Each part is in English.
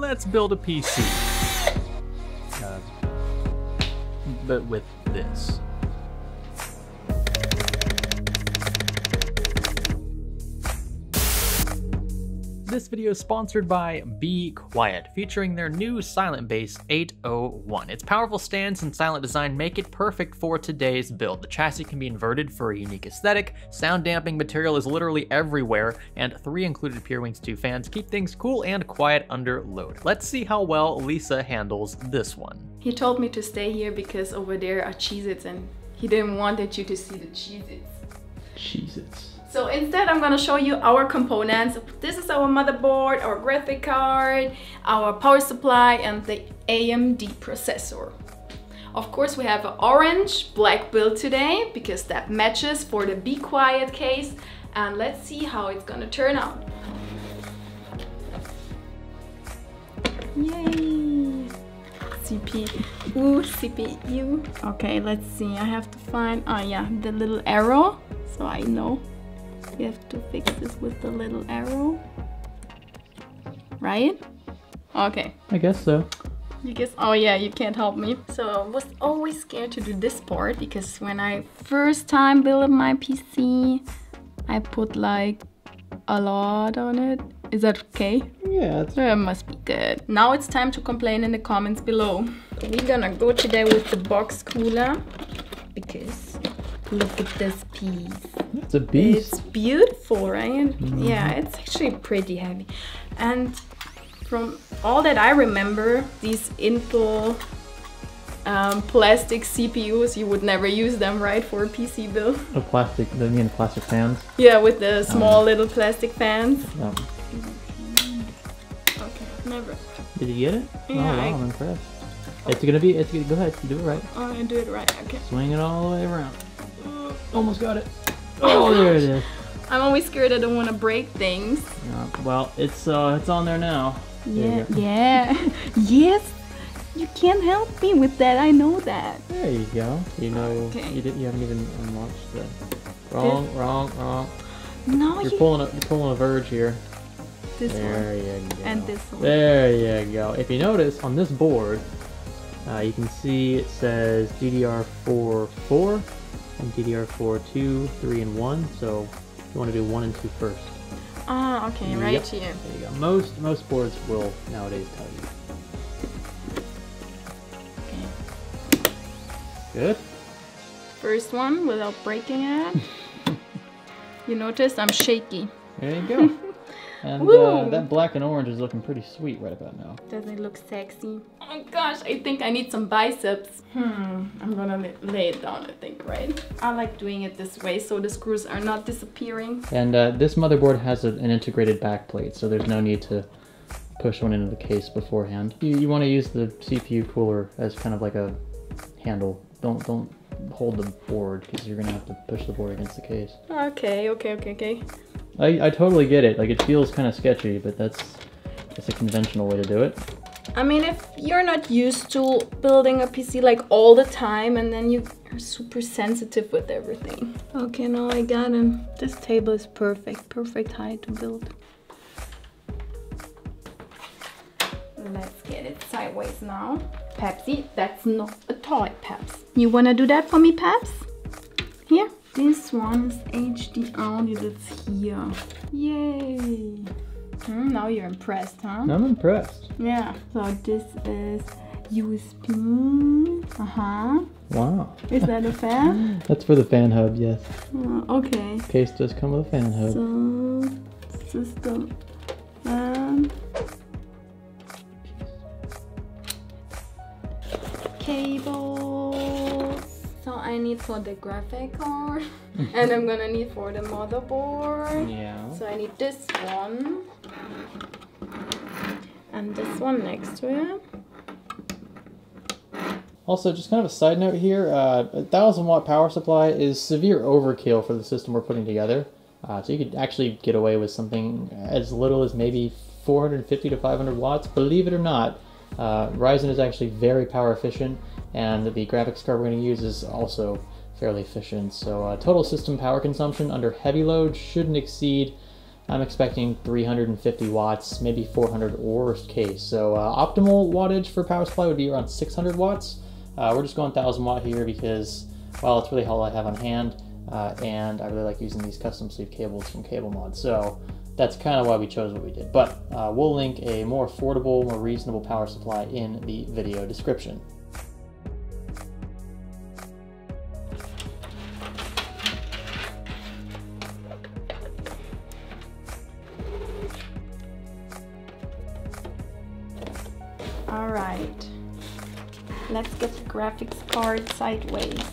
let's build a PC. Uh, but with this. This video is sponsored by Be Quiet, featuring their new Silent Base 801. Its powerful stance and silent design make it perfect for today's build. The chassis can be inverted for a unique aesthetic, sound damping material is literally everywhere, and three included Pure Wings 2 fans keep things cool and quiet under load. Let's see how well Lisa handles this one. He told me to stay here because over there are Cheez-Its and he didn't wanted you to see the Cheez-Its. Cheez-Its. So instead I'm gonna show you our components. This is our motherboard, our graphic card, our power supply and the AMD processor. Of course we have an orange black build today because that matches for the Be Quiet case and let's see how it's gonna turn out. Yay! CPU, CPU. Okay, let's see. I have to find, oh yeah, the little arrow so I know. you have to fix this with the little arrow. Right? Okay. I guess so. You guess, oh yeah, you can't help me. So I was always scared to do this part because when I first time built my PC, I put like a lot on it. Is that okay? Yeah. It must be good. Now it's time to complain in the comments below. We're gonna go today with the box cooler because look at this piece. It's a beast. It's beautiful, right? Mm. -hmm. Yeah, it's actually pretty heavy. And from all that I remember, these Intel um, plastic CPUs, you would never use them, right, for a PC build? A plastic, the mean plastic fans? Yeah, with the small um, little plastic fans. Um, okay, never. Did you get it? Yeah, oh, wow, I... I'm impressed. It's gonna be, it's gonna, go ahead, do it right. Oh, I do it right, okay. Swing it all the way around. Almost got it. Oh, there it is. I'm always scared I don't want to break things. Yeah, well, it's uh, it's on there now. Yeah, yeah. yes. You can't help me with that. I know that. There you go. You know, okay. you didn't. You haven't even unlocked the. Wrong, this... wrong, wrong. No, you're you... pulling. A, you're pulling a verge here. This there one. you go. And this one. There you go. If you notice on this board, uh, you can see it says DDR4 4 and DDR4 2, 3, and 1. So you want to do 1 and 2 first. Ah, okay, yep. right here. There you go. Most most boards will nowadays tell you. Okay. Good. First one without breaking it. you notice I'm shaky. There you go. And uh, that black and orange is looking pretty sweet right about now. Doesn't it look sexy? Oh my gosh, I think I need some biceps. Hmm, I'm gonna lay it down, I think, right? I like doing it this way so the screws are not disappearing. And uh, this motherboard has a, an integrated back plate, so there's no need to push one into the case beforehand. You, you want to use the CPU cooler as kind of like a handle. Don't, don't hold the board because you're gonna have to push the board against the case. Okay, okay, okay, okay. I, I totally get it. Like, it feels kind of sketchy, but that's, that's a conventional way to do it. I mean, if you're not used to building a PC like all the time and then you are super sensitive with everything. Okay, now I got him. This table is perfect. Perfect height to build. Let's get it sideways now. Pepsi, that's not a toy, Peps. You wanna do that for me, Peps? Here? This one is HD audio that's here. Yay! Hmm, now you're impressed, huh? I'm impressed. Yeah. So this is USB. Uh-huh. Wow. Is that a fan? That's for the fan hub, yes. Oh, okay. Case does come with a fan hub. So, system fan. Cable. I need for the graphic card and I'm gonna need for the motherboard. Yeah. So I need this one and this one next to it. Also, just kind of a side note here, uh, a 1000 watt power supply is severe overkill for the system we're putting together. Uh, so you could actually get away with something as little as maybe 450 to 500 watts. Believe it or not, uh, Ryzen is actually very power efficient and the graphics card we're going to use is also fairly efficient. So uh, total system power consumption under heavy load shouldn't exceed I'm expecting 350 watts, maybe 400 worst case. So uh, optimal wattage for power supply would be around 600 watts. Uh, we're just going 1000 watt here because, well, it's really all I have on hand. Uh, and I really like using these custom sleeve cables from CableMod. So that's kind of why we chose what we did. But uh, we'll link a more affordable, more reasonable power supply in the video description. All right, let's get the graphics card sideways.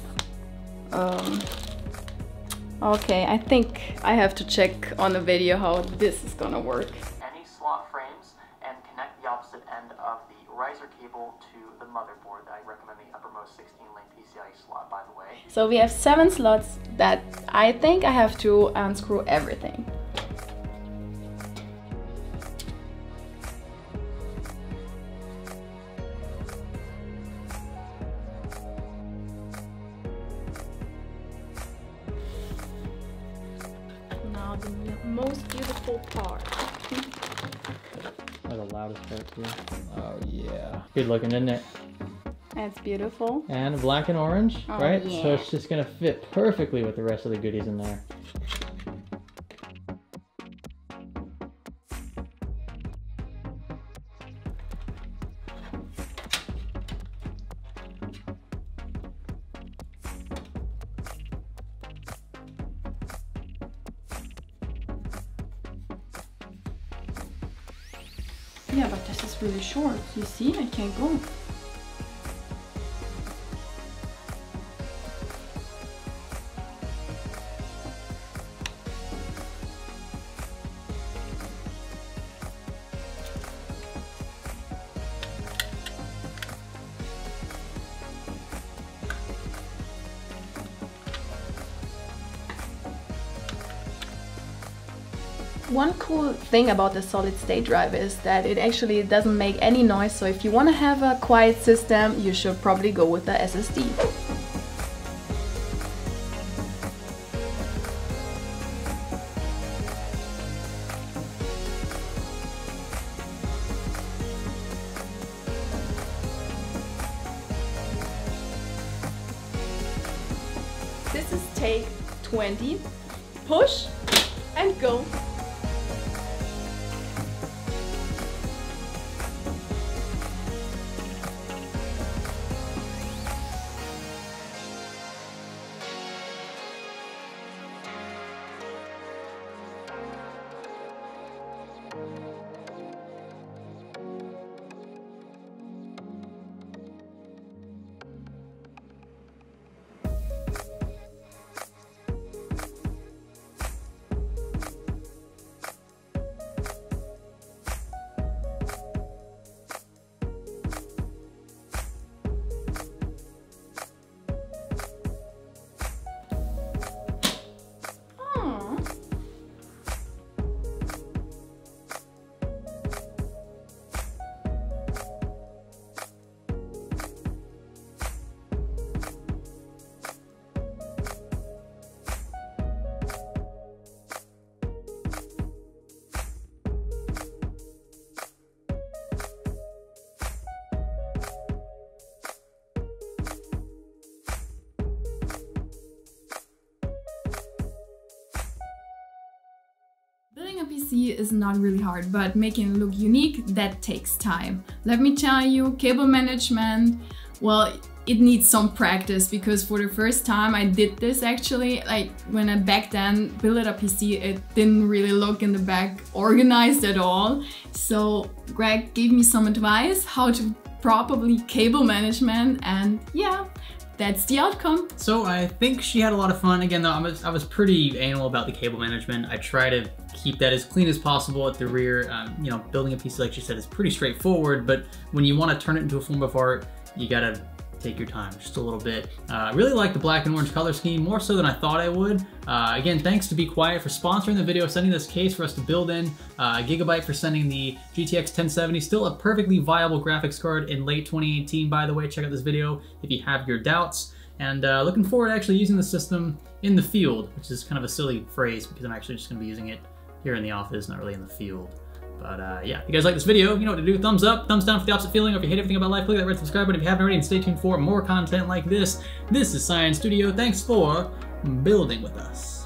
Um, okay, I think I have to check on the video how this is gonna work. Any slot frames and connect the opposite end of the riser cable to the motherboard. I recommend the uppermost 16 lane PCIe slot, by the way. So we have seven slots that I think I have to unscrew everything. The most beautiful part. Or the loudest part too. Oh yeah. Good looking, isn't it? That's beautiful. And black and orange, Oh, right? So it's just gonna fit perfectly with the rest of the goodies in there. Yeah, but this is really short. You see, I can't go. One cool thing about the solid state drive is that it actually doesn't make any noise, so if you want to have a quiet system, you should probably go with the SSD. This is take 20. Push and go. PC is not really hard, but making it look unique, that takes time. Let me tell you, cable management, well, it needs some practice because for the first time I did this actually, like when I back then built a PC, it didn't really look in the back organized at all. So Greg gave me some advice how to properly cable management and yeah, that's the outcome. So I think she had a lot of fun. Again, though, I was, I was pretty anal about the cable management. I try to keep that as clean as possible at the rear. Um, you know, building a PC, like she said, is pretty straightforward, but when you want to turn it into a form of art, you gotta take your time just a little bit. Uh, I really like the black and orange color scheme, more so than I thought I would. Uh, again, thanks to Be Quiet for sponsoring the video, sending this case for us to build in. Uh, Gigabyte for sending the GTX 1070, still a perfectly viable graphics card in late 2018, by the way. Check out this video if you have your doubts. And uh, looking forward to actually using the system in the field, which is kind of a silly phrase because I'm actually just going to be using it here in the office, not really in the field. But uh, yeah, if you guys like this video, you know what to do. Thumbs up, thumbs down for the opposite feeling. Or if you hate everything about life, click that red subscribe button if you haven't already, and stay tuned for more content like this. This is Science Studio. Thanks for building with us.